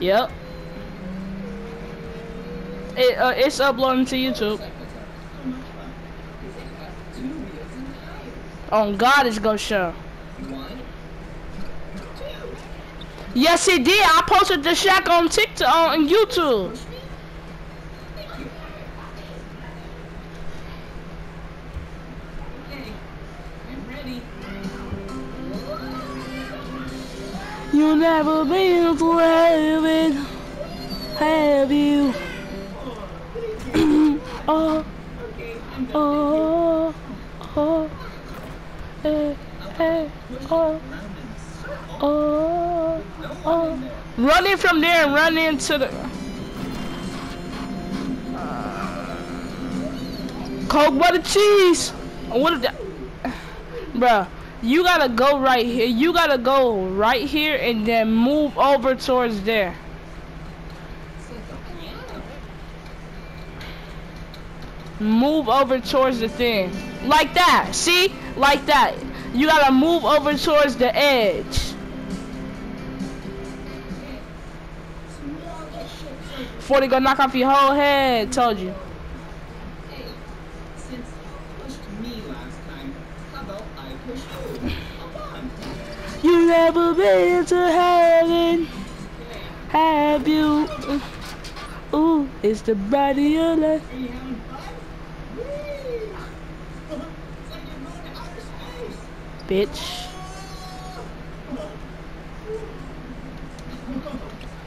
Yep. It, uh, it's uploading to YouTube. On God, it's gonna show. Yes, it did. I posted the shack on TikTok on YouTube. You never been to heaven, have you? oh, oh, oh, eh, eh, oh, oh, oh. Running from there and run into the. Coke butter cheese. What is that? Bruh. You gotta go right here. You gotta go right here and then move over towards there. Move over towards the thing. Like that. See? Like that. You gotta move over towards the edge. Before they gonna knock off your whole head. Told you. You never been to heaven, have you? Ooh, it's the bride of life. Bitch.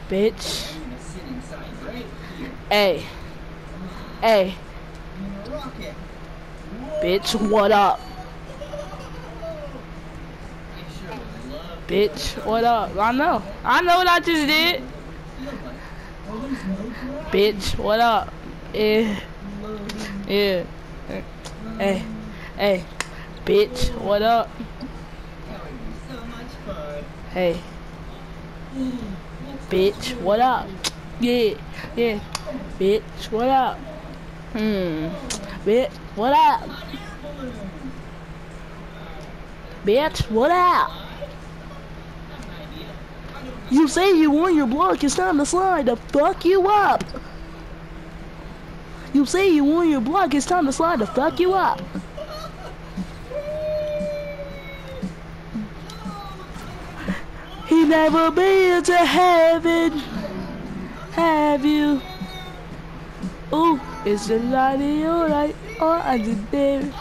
Bitch. Hey. Hey. Bitch, what up? Bitch, what up? I know. I know what I just did. Bitch, what up? Eh. Yeah. Yeah. Hey. Hey. Bitch, what up? Hey. Bitch, what up? Yeah. Yeah. Bitch, what up? Hmm. Bitch, what up? Bitch, what up? You say you want your block, it's time to slide to fuck you up. You say you want your block, it's time to slide to fuck you up. He never been to heaven, have you? Oh, it's a lot of your right, or I did there.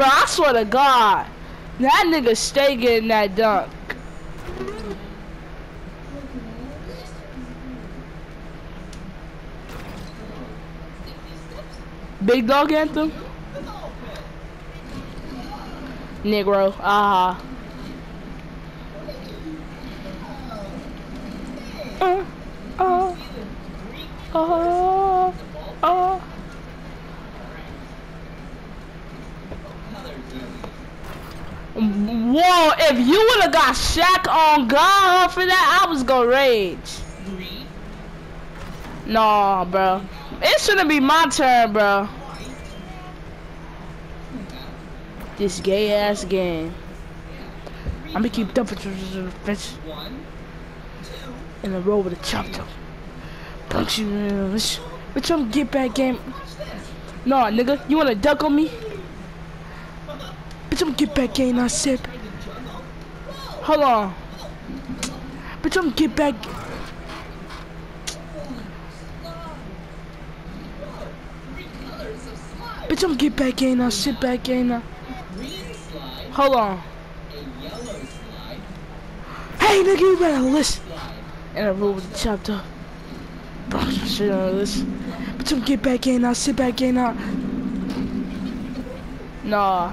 Bro, I swear to God, that nigga stay getting that dunk. Big dog anthem? Negro, ah. Uh, uh, uh, uh. Whoa, if you would have got Shaq on God for that, I was gonna rage. No, bro. It shouldn't be my turn, bro. This gay ass game. I'm gonna keep dumping bitch in a row with a chop top. Punch you, bitch. Bitch, I'm get back game. No, nigga, you wanna duck on me? Bitch, I'm get back in, I sip. Hold on. Bitch, I'm get back. Bitch, I'm get back in now, sit back in now. Hold on. Hey, nigga, you better listen. And I roll with the up. Bro, shit on this. Bitch, I'm get back in now, sit back in now. Nah.